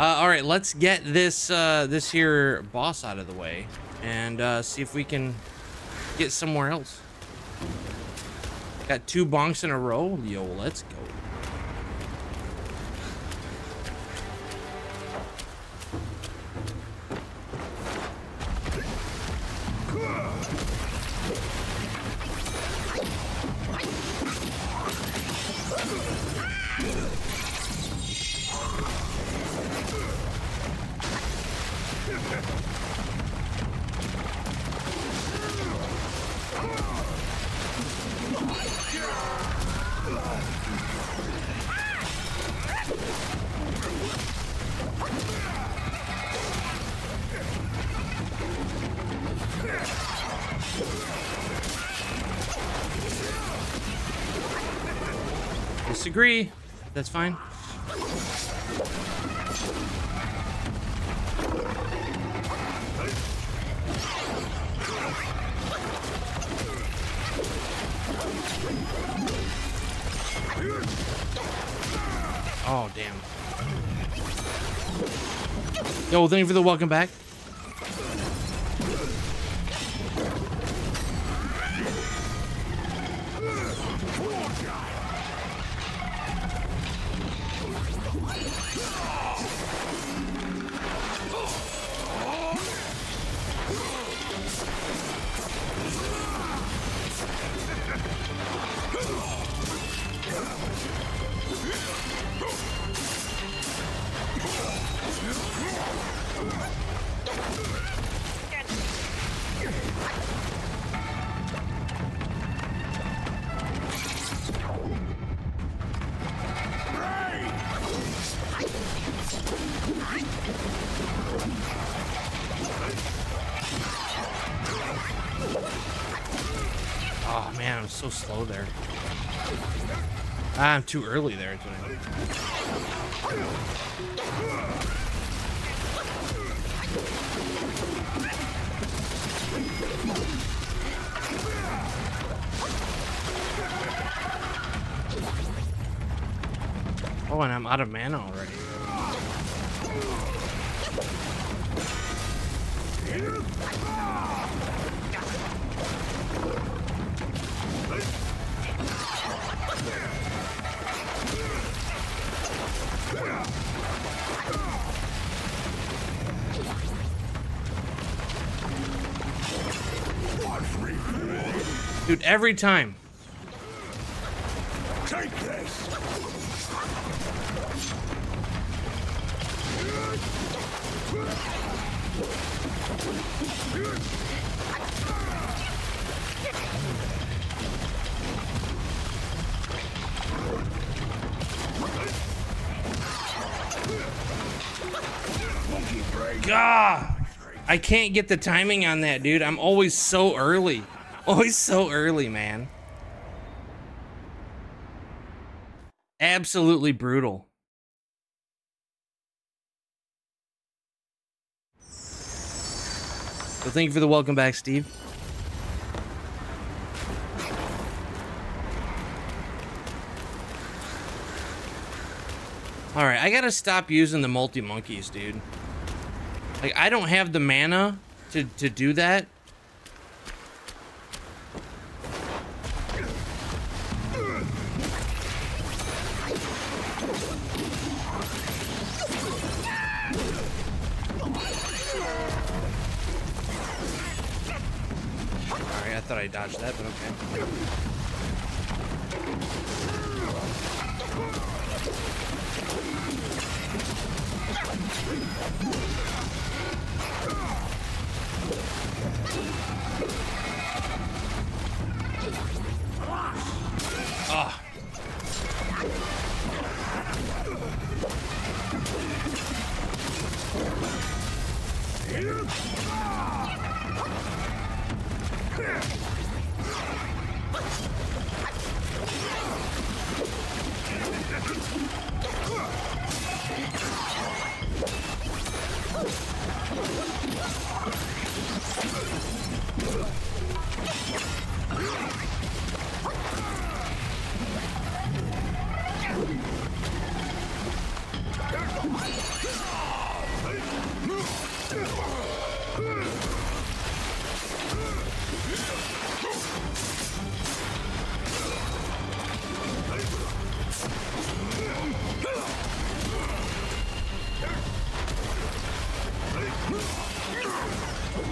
Uh, all right, let's get this uh, this here boss out of the way and uh, see if we can get somewhere else. Got two bonks in a row. Yo, let's go. Fine. Oh, damn. Yo, thank you for the welcome back. Slow there. Ah, I'm too early there. Oh, and I'm out of mana already. Every time. Take this! God, I can't get the timing on that, dude. I'm always so early. Always so early, man. Absolutely brutal. So thank you for the welcome back, Steve. All right, I gotta stop using the multi monkeys, dude. Like, I don't have the mana to to do that. Alright, I thought I dodged that, but okay.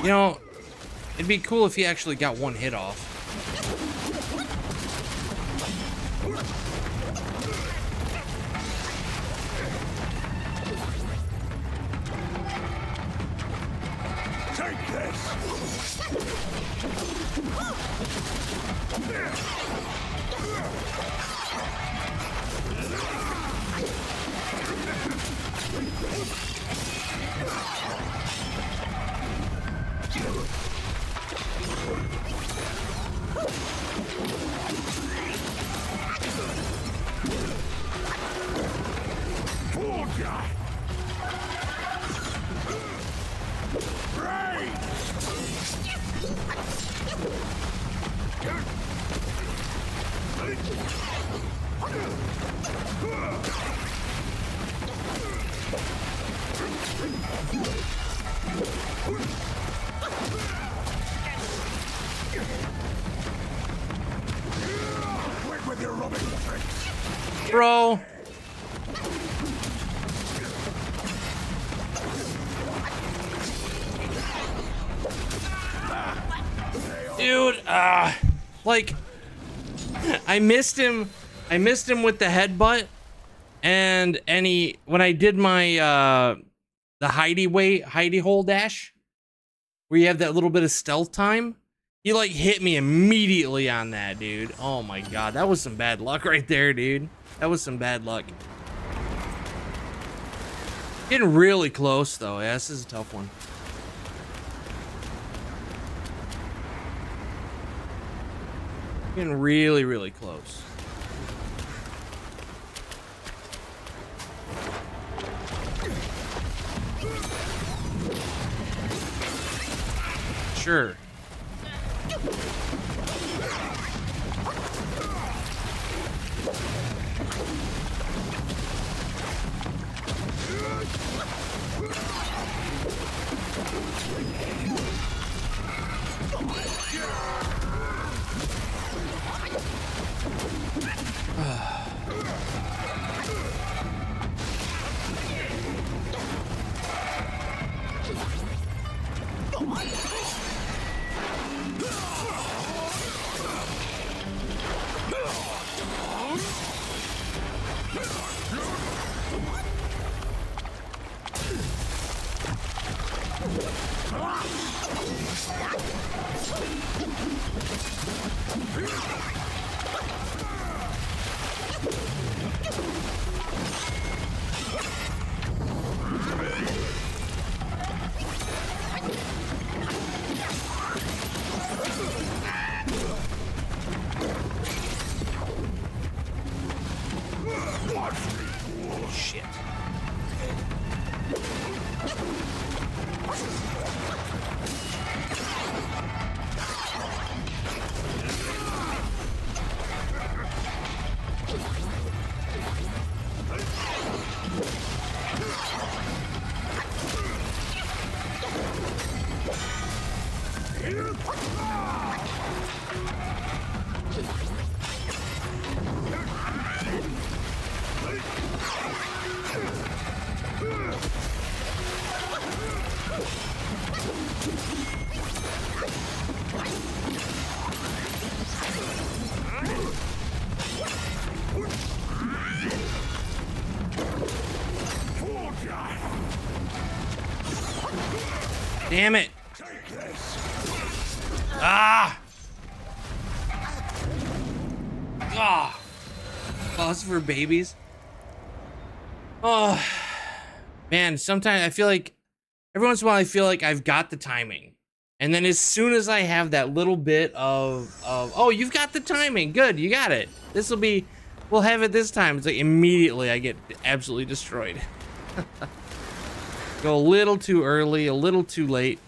You know, it'd be cool if he actually got one hit off. Bro. Dude, uh, like, I missed him. I missed him with the headbutt. And any when I did my, uh, the Heidi way, Heidi hole dash, where you have that little bit of stealth time, he like hit me immediately on that, dude. Oh my god, that was some bad luck right there, dude. That was some bad luck. Getting really close though. Yeah, this is a tough one. Getting really, really close. Sure. Oh Shit. Damn it. Ah. Ah. Pause for babies. Oh, man. Sometimes I feel like every once in a while I feel like I've got the timing. And then as soon as I have that little bit of, of oh, you've got the timing. Good. You got it. This will be, we'll have it this time. It's like immediately I get absolutely destroyed. Go a little too early, a little too late.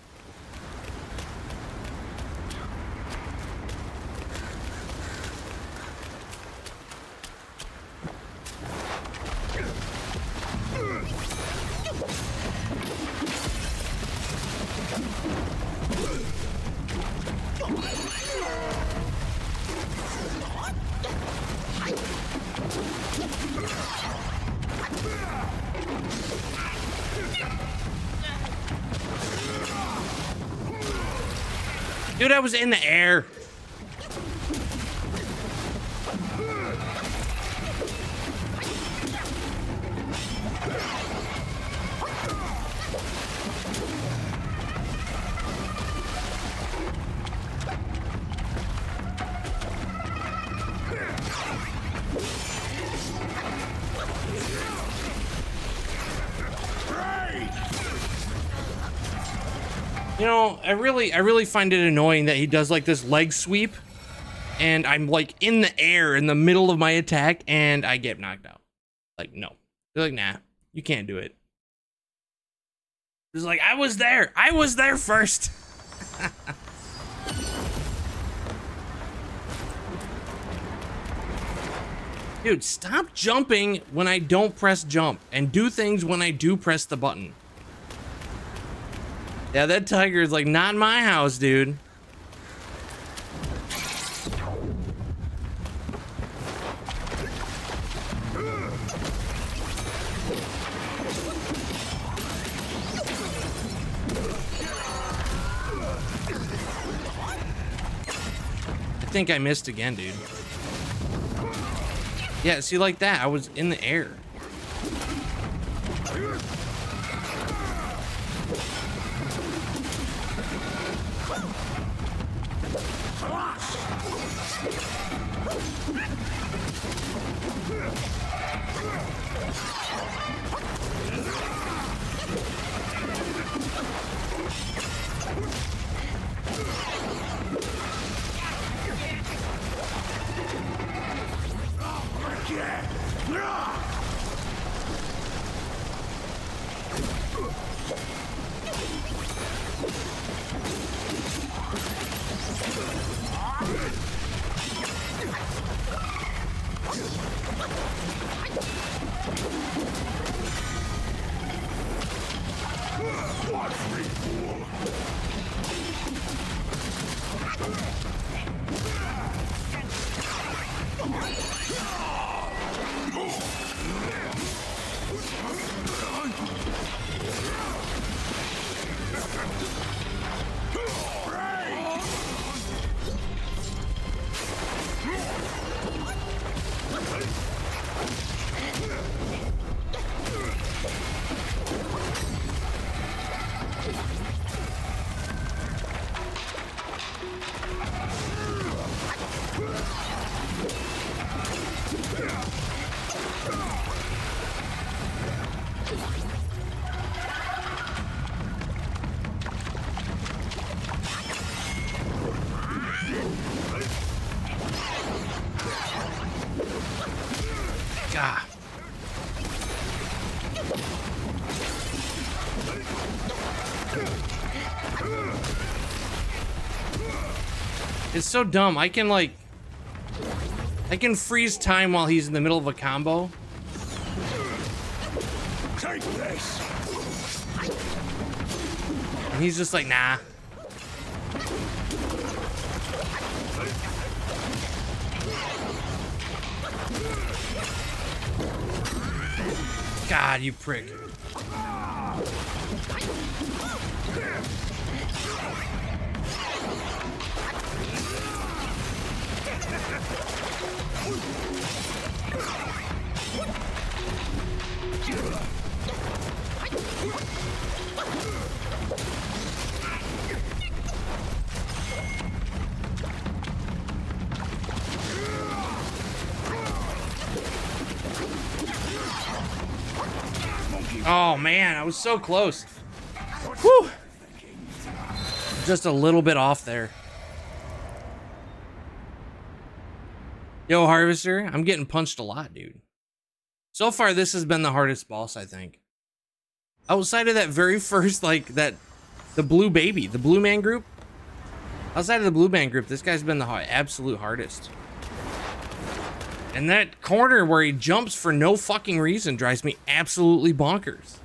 I really, I really find it annoying that he does like this leg sweep, and I'm like in the air in the middle of my attack, and I get knocked out. Like, no. They're like, nah, you can't do it. It's like, I was there. I was there first. Dude, stop jumping when I don't press jump and do things when I do press the button. Yeah, that tiger is like not in my house, dude. I think I missed again, dude. Yeah, see like that, I was in the air. God. It's so dumb. I can like I can freeze time while he's in the middle of a combo. Take this. And he's just like, nah. God, you prick. Man, I was so close. Whew. Just a little bit off there. Yo, Harvester, I'm getting punched a lot, dude. So far, this has been the hardest boss, I think. Outside of that very first, like, that, the blue baby, the blue man group. Outside of the blue man group, this guy's been the absolute hardest. And that corner where he jumps for no fucking reason drives me absolutely bonkers.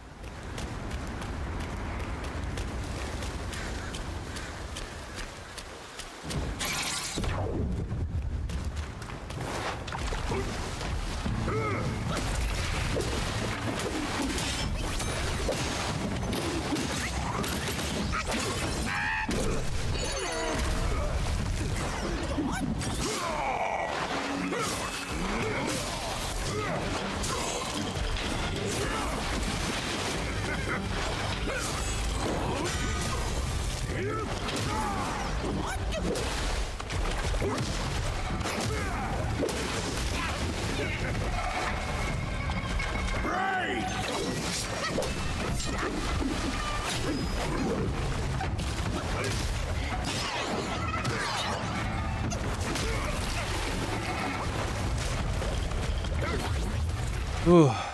Ooh.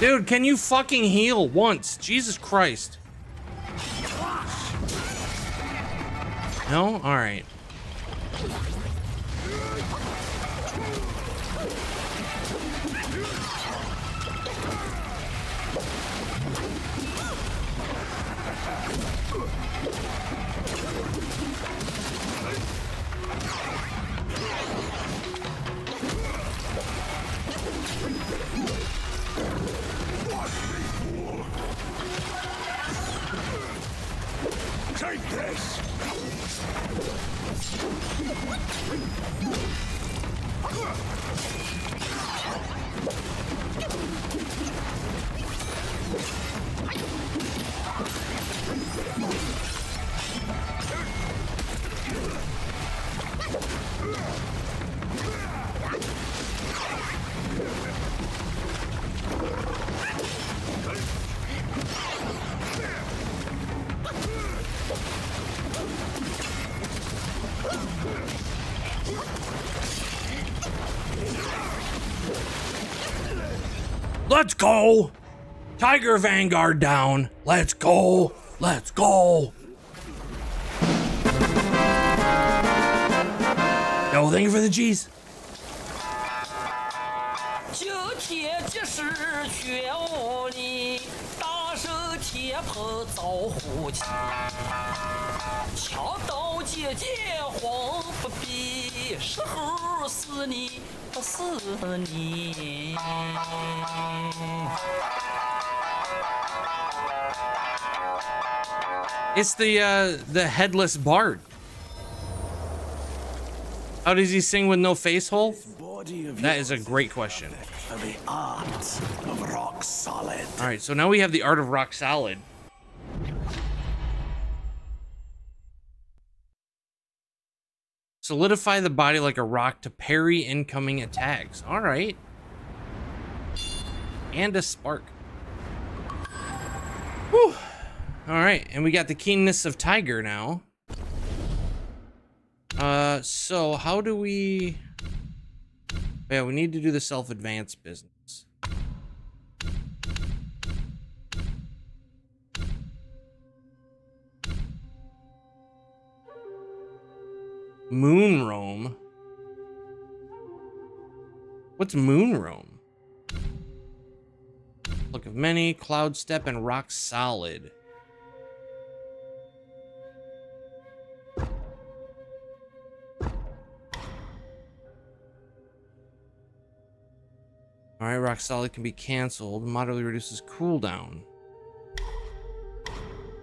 Dude, can you fucking heal once? Jesus Christ. No? Alright. Let's go! Tiger Vanguard down. Let's go. Let's go. Yo, thank you for the G's. It's the uh the headless bard. How does he sing with no face hole? That is a great question. for the art of rock solid. All right, so now we have the art of rock solid. Solidify the body like a rock to parry incoming attacks. All right. And a spark. Whew. All right, and we got the keenness of tiger now. Uh, so how do we? Yeah, we need to do the self-advance business. Moon roam. What's moon roam? Look of many, cloud step, and rock solid. Alright, rock solid can be cancelled. Moderately reduces cooldown.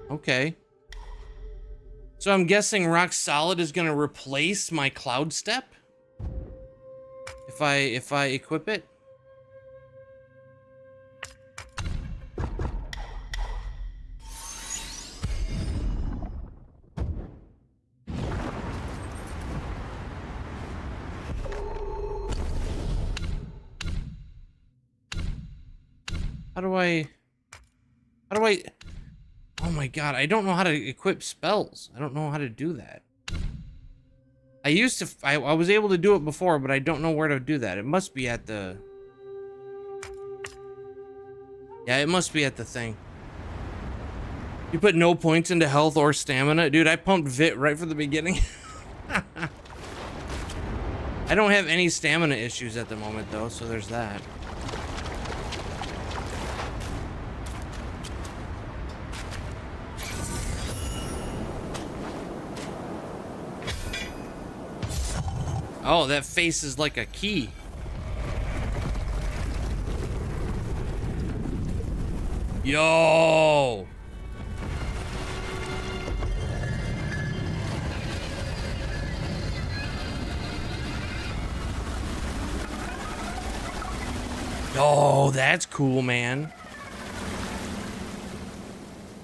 Okay. So I'm guessing rock solid is gonna replace my cloud step? If I if I equip it? How do I How do I Oh my god, I don't know how to equip spells. I don't know how to do that. I used to I, I was able to do it before, but I don't know where to do that. It must be at the Yeah, it must be at the thing. You put no points into health or stamina. Dude, I pumped Vit right from the beginning. I don't have any stamina issues at the moment though, so there's that. Oh, that face is like a key. Yo! Oh, that's cool, man.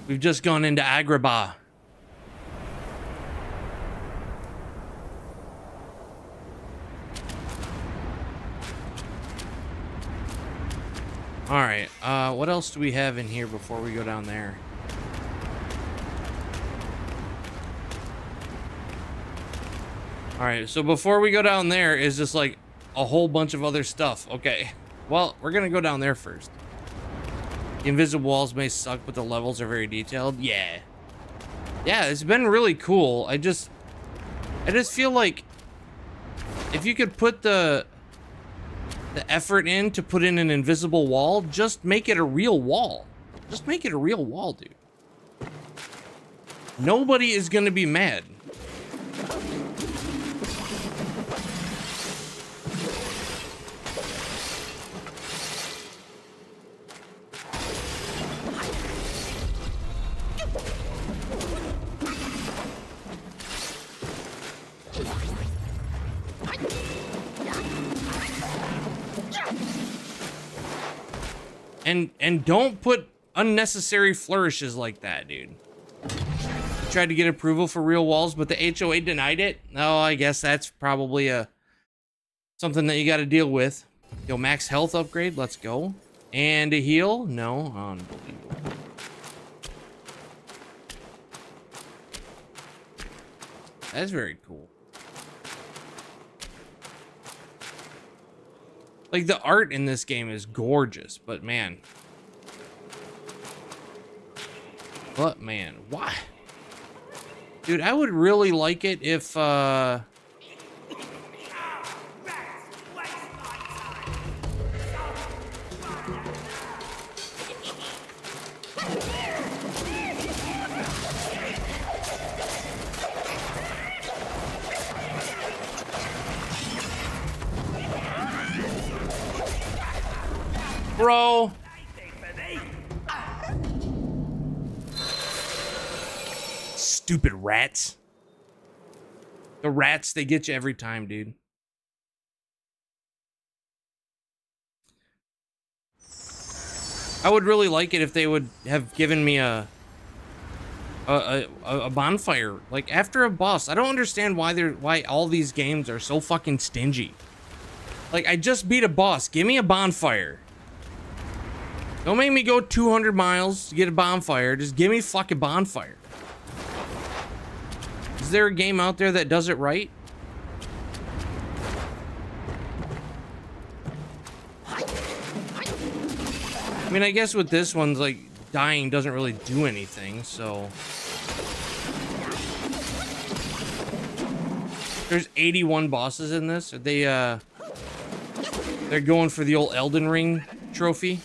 We've just gone into Agrabah. All right. Uh, what else do we have in here before we go down there? All right. So before we go down there is just like a whole bunch of other stuff. Okay. Well, we're gonna go down there first. The invisible walls may suck, but the levels are very detailed. Yeah. Yeah, it's been really cool. I just, I just feel like if you could put the the effort in to put in an invisible wall, just make it a real wall. Just make it a real wall, dude. Nobody is going to be mad. Don't put unnecessary flourishes like that, dude. Tried to get approval for real walls, but the HOA denied it. Oh, I guess that's probably a something that you got to deal with. Yo, max health upgrade. Let's go. And a heal? No. Unbelievable. That's very cool. Like the art in this game is gorgeous, but man. But man, why? Dude, I would really like it if uh Bro. Stupid rats. The rats, they get you every time, dude. I would really like it if they would have given me a a, a, a bonfire like after a boss. I don't understand why they're why all these games are so fucking stingy. Like I just beat a boss. Give me a bonfire. Don't make me go 200 miles to get a bonfire. Just give me fucking bonfire. Is there a game out there that does it right? I mean, I guess with this one's like dying doesn't really do anything, so. There's 81 bosses in this. Are they, uh, they're going for the old Elden Ring trophy.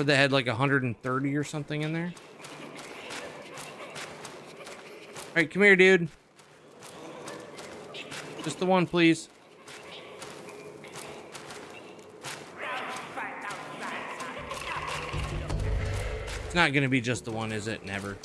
But they had like 130 or something in there. All right, come here, dude. Just the one, please. It's not gonna be just the one, is it? Never.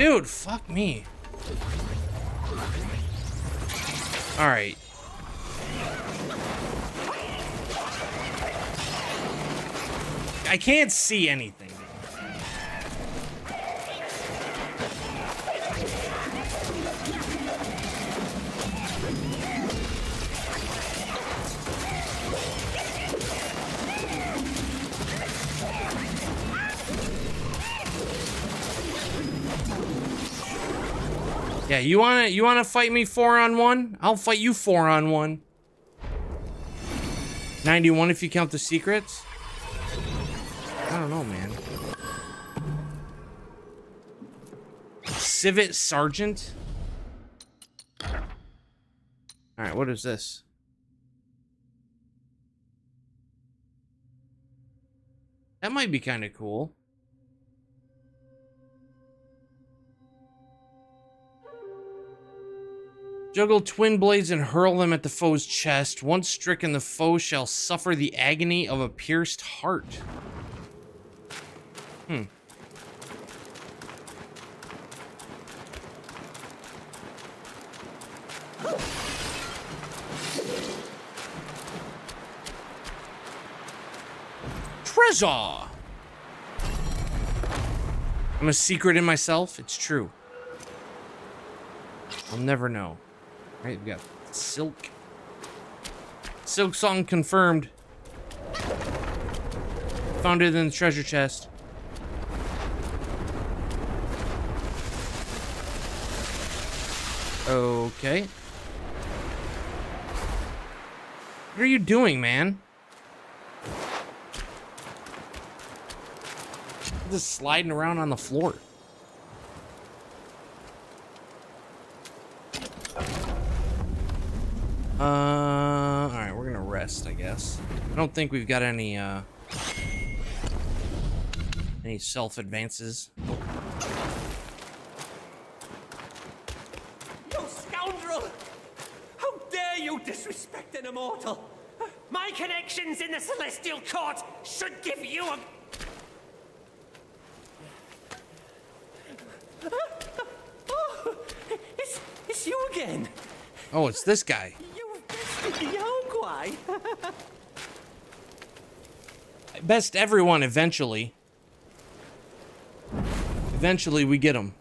Dude, fuck me. Alright. I can't see anything. Yeah, you wanna you wanna fight me four on one? I'll fight you four on one. 91 if you count the secrets. I don't know, man. Civet Sergeant? All right, what is this? That might be kind of cool. Juggle twin blades and hurl them at the foe's chest. Once stricken, the foe shall suffer the agony of a pierced heart. Hmm. Treasure! I'm a secret in myself. It's true. I'll never know. All right, we got silk. Silksong confirmed. Found it in the treasure chest. Okay. What are you doing, man? Just sliding around on the floor. Uh, all right, we're gonna rest, I guess. I don't think we've got any, uh, any self advances. You scoundrel! How dare you disrespect an immortal? My connections in the Celestial Court should give you a... Oh, it's, it's you again. Oh, it's this guy. You've bested the Yaoguai. Best everyone eventually. Eventually, we get them.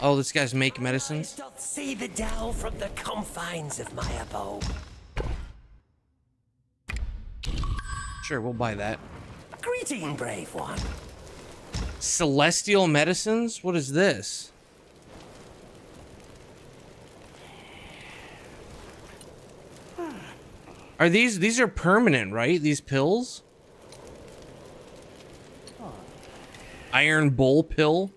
Oh, this guy's make medicines. see the Tao from the confines of my abode. Sure, we'll buy that. Greeting, brave one. Celestial medicines? What is this? Are these these are permanent, right? These pills? Iron Bull pill?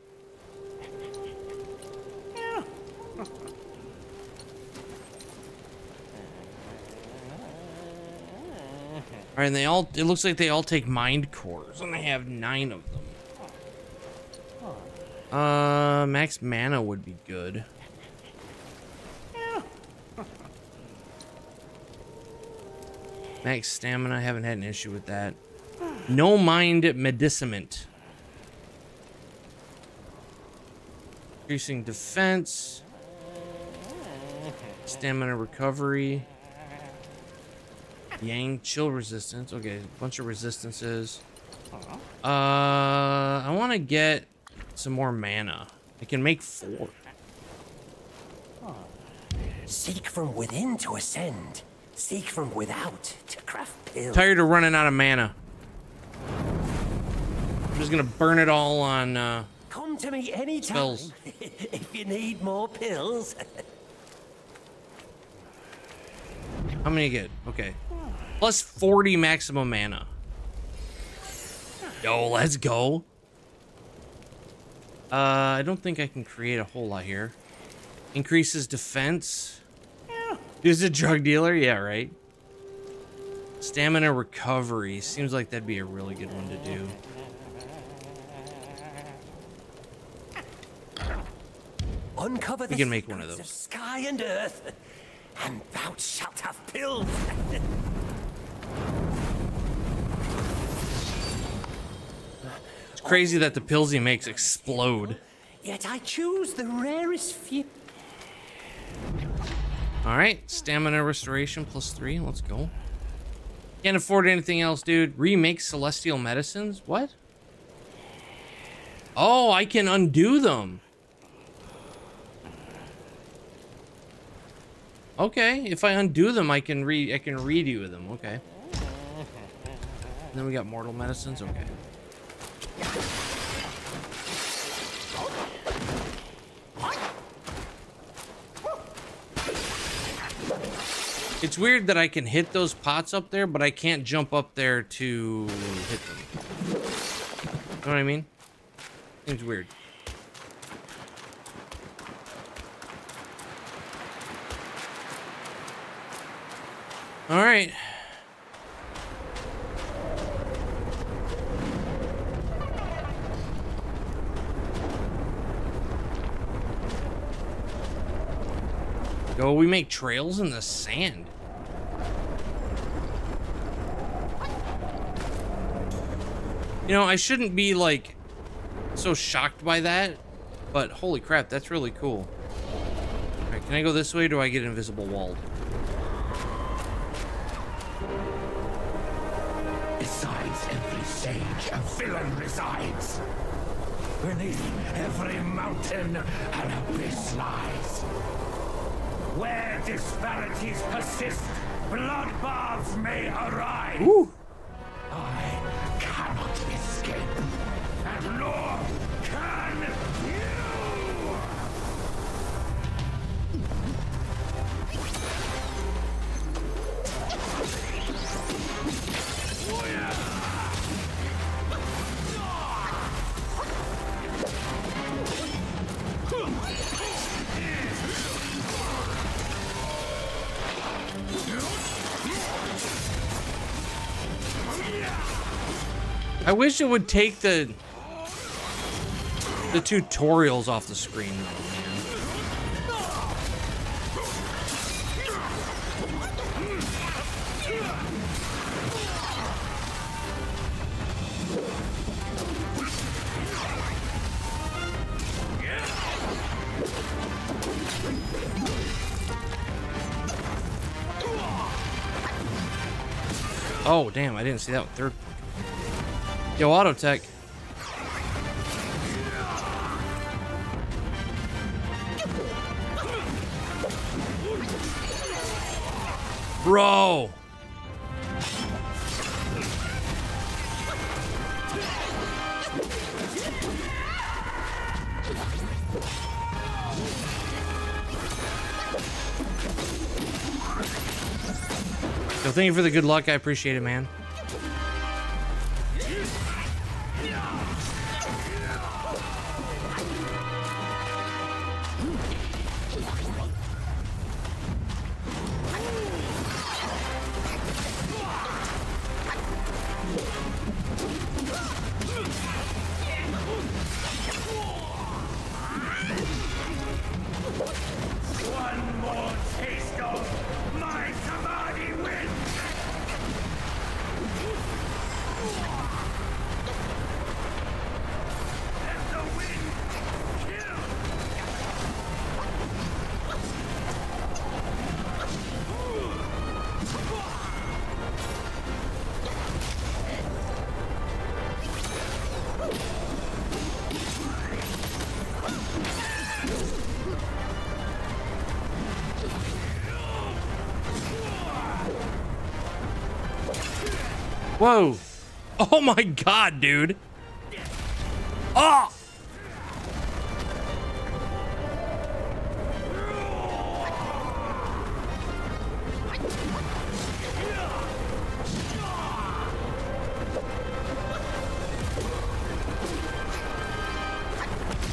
All right, and they all it looks like they all take mind cores and I have 9 of them. Uh max mana would be good. Max stamina, I haven't had an issue with that. No mind medicament. Increasing defense. Stamina recovery. Yang chill resistance. Okay, a bunch of resistances. Uh, I want to get some more mana. I can make four. Seek from within to ascend. Seek from without to craft pills. Tired of running out of mana. I'm just gonna burn it all on. Uh, Come to me anytime Spells. if you need more pills. how many get? Okay, plus 40 maximum mana. Yo, let's go. Uh, I don't think I can create a whole lot here. Increases defense. Is a drug dealer? Yeah, right. Stamina recovery. Seems like that'd be a really good one to do. Uncover the can make one of those. sky and earth, and thou shalt have pills. It's crazy that the pills he makes explode. Yet I choose the rarest few. All right, stamina restoration plus three. Let's go. Can't afford anything else, dude. Remake celestial medicines? What? Oh, I can undo them. Okay, if I undo them, I can re I can redo them. Okay. And then we got mortal medicines. Okay. It's weird that I can hit those pots up there, but I can't jump up there to hit them. You Know what I mean? Seems weird. All right. Go, we make trails in the sand. You know, I shouldn't be like so shocked by that, but holy crap, that's really cool. All right, can I go this way do I get invisible walled? Besides every sage, a villain resides. Beneath every mountain, an abyss lies. Where disparities persist, bloodbaths may arise. Ooh. Wish it would take the the tutorials off the screen though. Oh, damn, I didn't see that one. Third. Yo, auto tech. Bro. Thank you for the good luck. I appreciate it, man. Whoa. Oh my god, dude. Oh!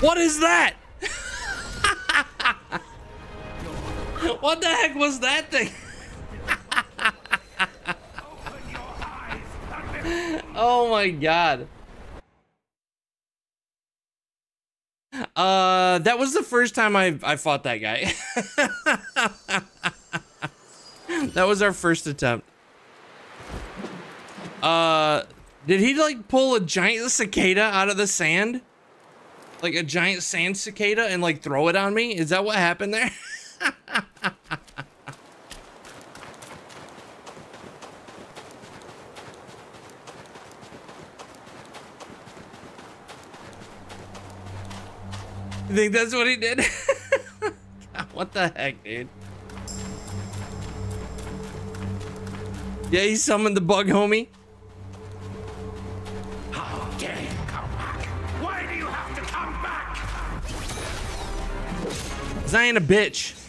What is that? what the heck was that thing? Open your eyes and Oh my god. Uh, that was the first time I I fought that guy. that was our first attempt. Uh, did he like pull a giant cicada out of the sand? Like a giant sand cicada and like throw it on me? Is that what happened there? You think that's what he did? God, what the heck, dude? Yeah, he summoned the bug homie. How dare you come back? Why do you have to come back? Cause I ain't a bitch.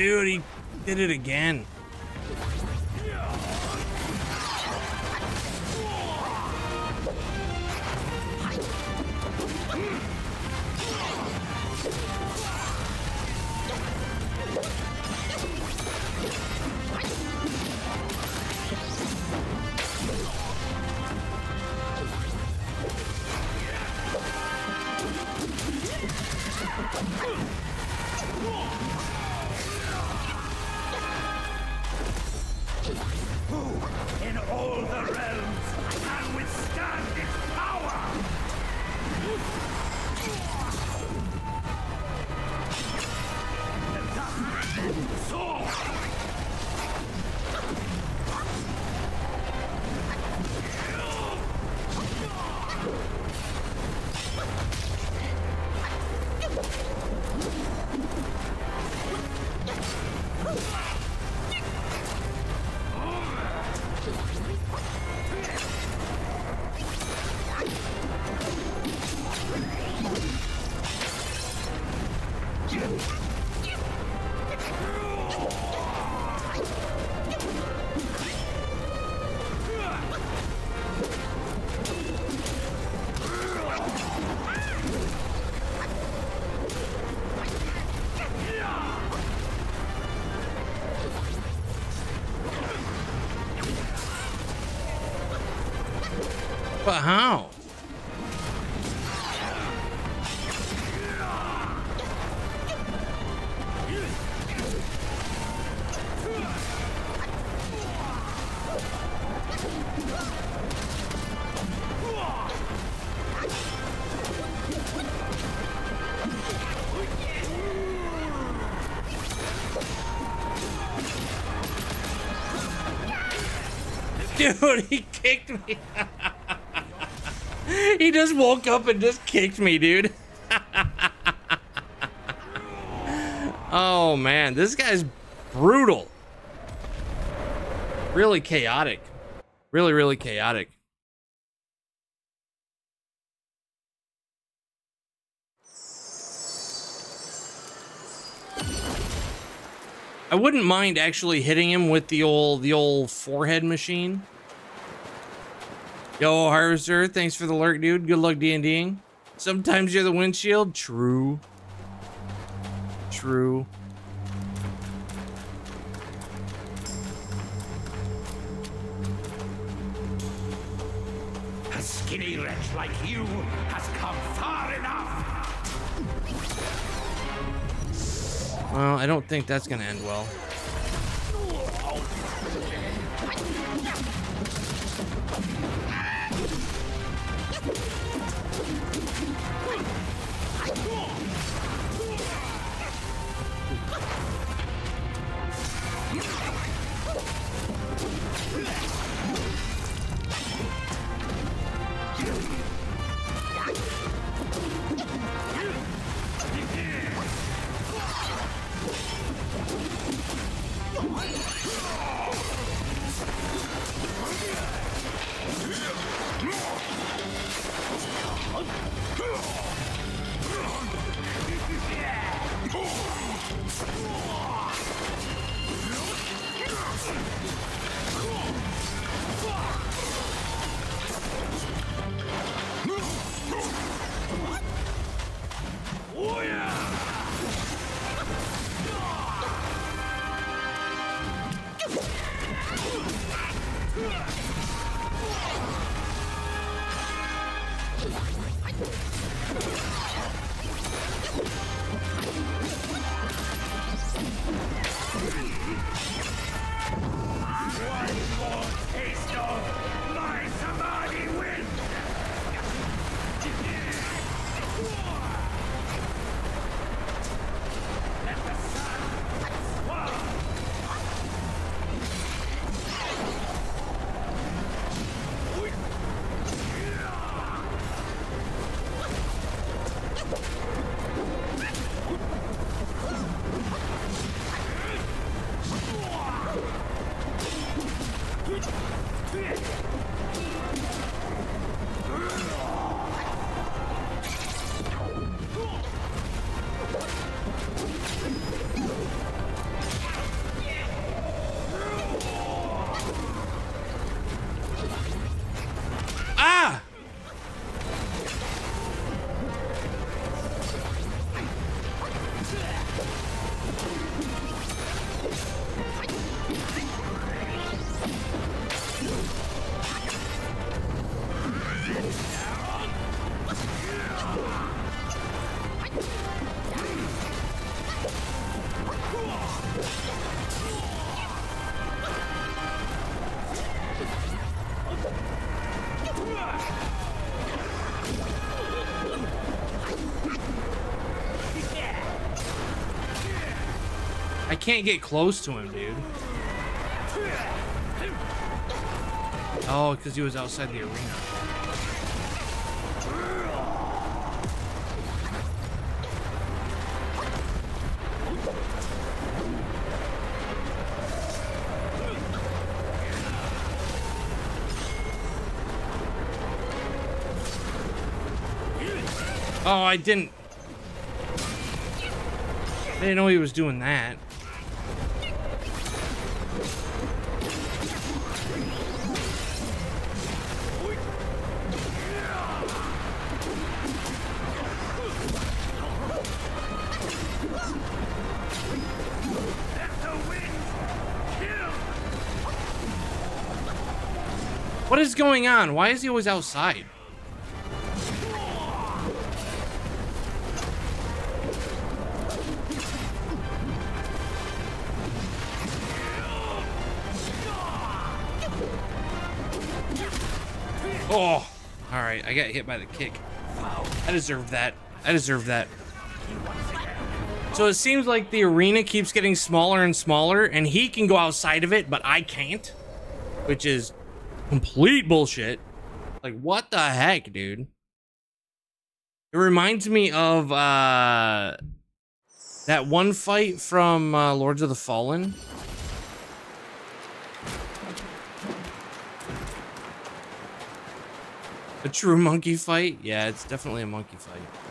Dude, he did it again. But how? Dude, he kicked me. He just woke up and just kicked me, dude. oh man, this guy's brutal. Really chaotic. Really, really chaotic. I wouldn't mind actually hitting him with the old the old forehead machine. Yo, Harvester, thanks for the lurk, dude. Good luck D&Ding. Sometimes you're the windshield. True. True. a skinny wretch like you has come far enough. Well, I don't think that's gonna end well. Yeah! One more taste of my Samadhi wind. Can't get close to him, dude. Oh, because he was outside the arena. Oh, I didn't. I didn't know he was doing that. Going on? Why is he always outside? Oh, all right. I got hit by the kick. I deserve that. I deserve that. So it seems like the arena keeps getting smaller and smaller, and he can go outside of it, but I can't, which is complete bullshit. Like, what the heck, dude? It reminds me of uh, that one fight from uh, Lords of the Fallen. A true monkey fight? Yeah, it's definitely a monkey fight.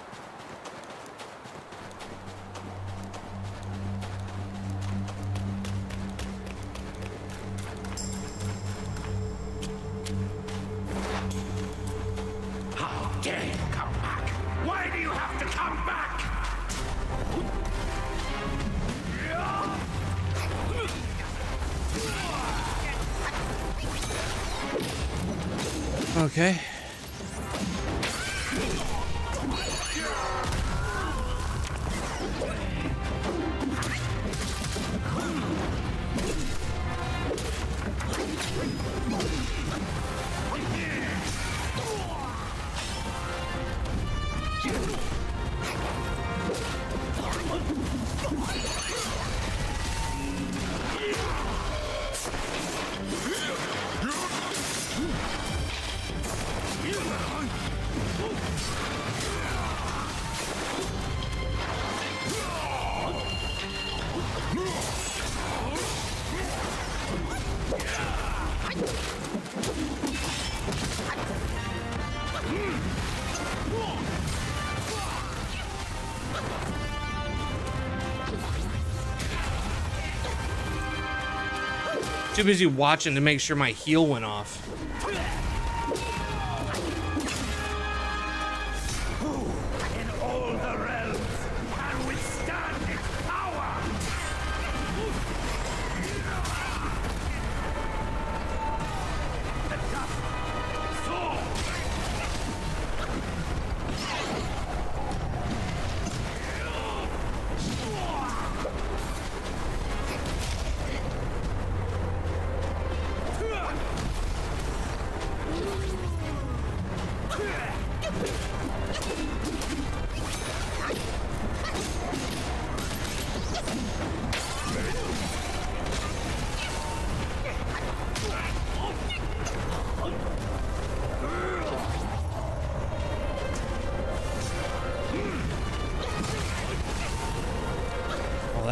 Too busy watching to make sure my heal went off.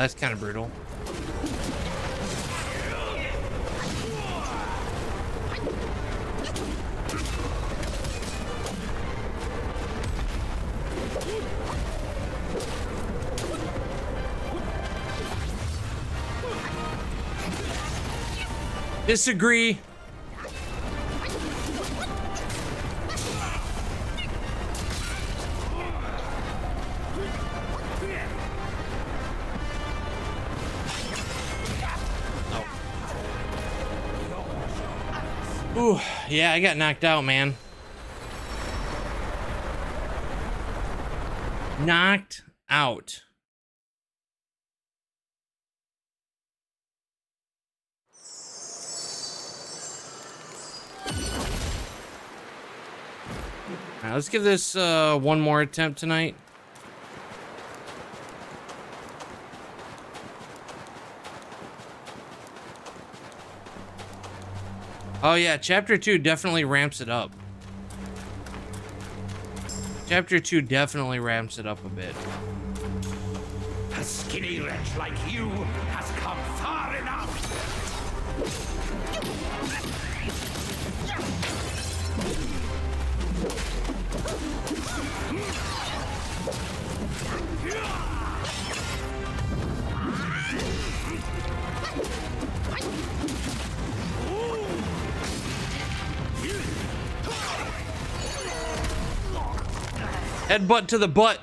That's kind of brutal. Disagree. Yeah, I got knocked out, man. Knocked out. Let's give this uh, one more attempt tonight. Oh yeah, chapter two definitely ramps it up. Chapter two definitely ramps it up a bit. A skinny wretch like you has come far enough. Headbutt to the butt.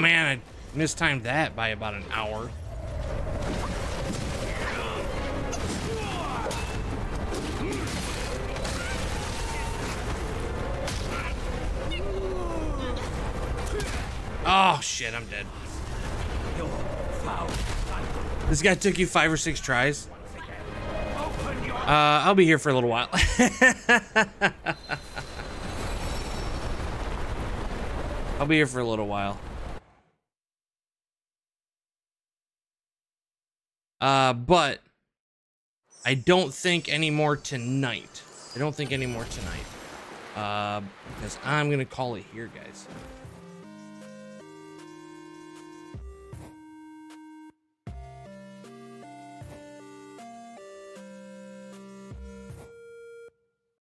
Man, I mistimed that by about an hour. Oh shit, I'm dead. This guy took you five or six tries. Uh, I'll be here for a little while. I'll be here for a little while. Uh, but I don't think anymore tonight. I don't think anymore tonight. Uh, because I'm gonna call it here, guys.